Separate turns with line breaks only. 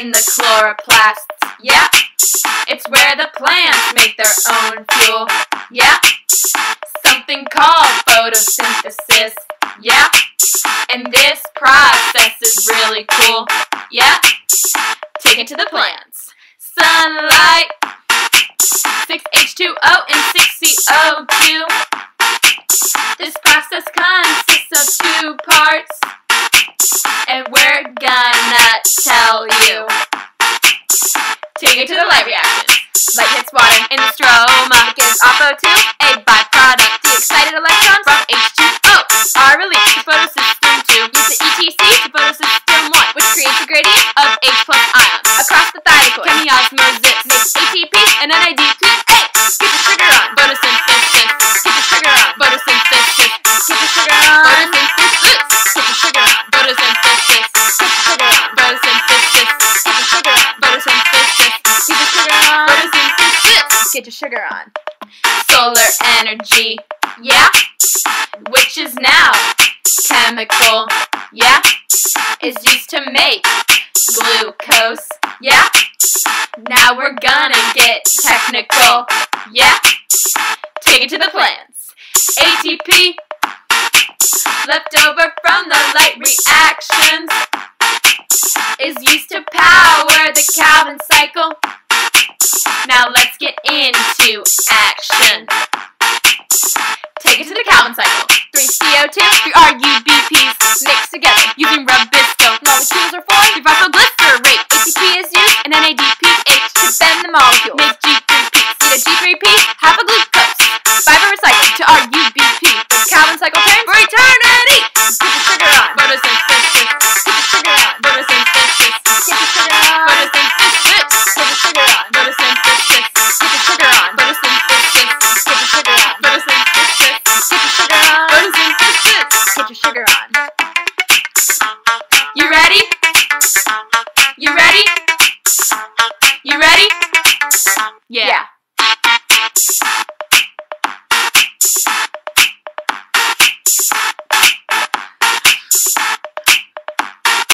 in the chloroplasts. Yeah, it's where the plants make their own fuel. Yeah, something called photosynthesis. Yeah, and this process is really cool. Yeah, take it to the plants. Sunlight, 6H2O and 6CO2. This process consists of two parts, and we're gonna tell you. 2 a byproduct. The excited electrons from H2O are released to photosystem 2. Use the ETC to photosystem 1, which creates a gradient of H plus ions. Across the thylakoid, chemiosmosis makes ATP and then ADP. Hey, get the sugar on. Photosynthesis. Get the sugar on. Photosynthesis. Get the sugar on. Photosynthesis. Get the sugar on. Photosynthesis. Get the sugar on. Photosynthesis. Get the sugar on. Photosynthesis. Get Get your sugar on. Energy. Yeah. Which is now chemical. Yeah. Is used to make glucose. Yeah. Now we're gonna get technical. Yeah. Take it to the plants. ATP left over from the light reactions is used to power the Calvin cycle. Now let's get into action. Calvin cycle. Three CO2, three RUBPs mixed together using Rubisco. Molecules are formed through phosphoglycerate. ATP is used and NADPH to bend the molecule. Make G3P. Need a G3P, half a glucose. Fiber recycled to RUBP. The Calvin cycle turns for eternity. Get the sugar on. Photosynthesis. Get the sugar on.